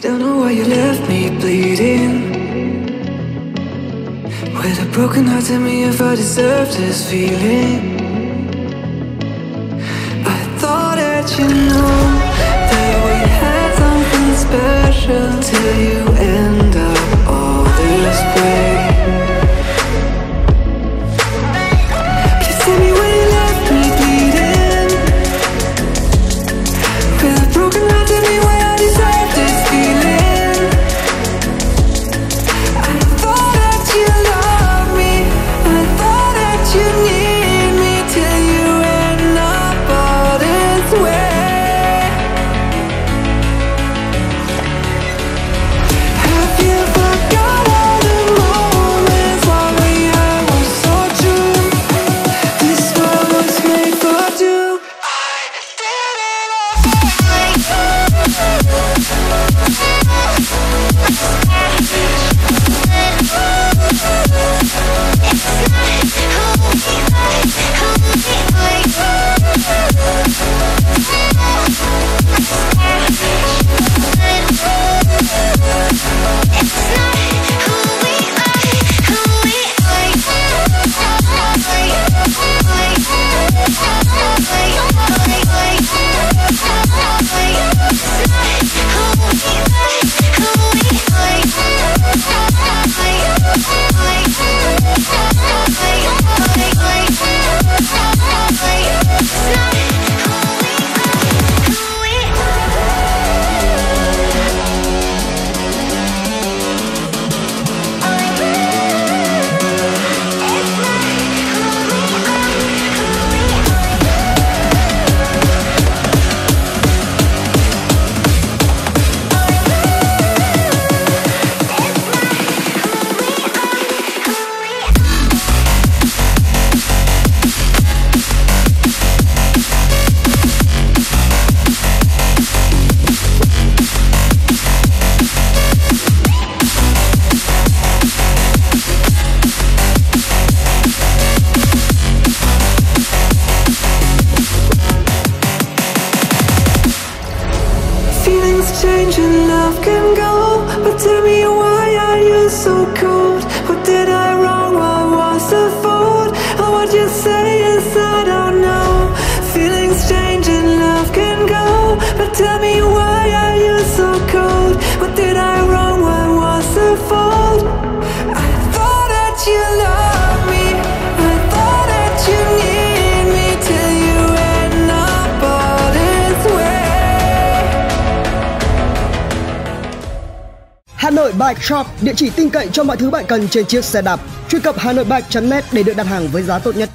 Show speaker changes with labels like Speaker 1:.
Speaker 1: Don't know why you left me bleeding. With a broken heart, tell me if I deserve this feeling. I thought that you knew change and love can go, but tell me
Speaker 2: Nội Bike Shop, địa chỉ tin cậy cho mọi thứ bạn cần trên chiếc xe đạp. Truy cập hanoibike.net để được đặt hàng với giá tốt nhất.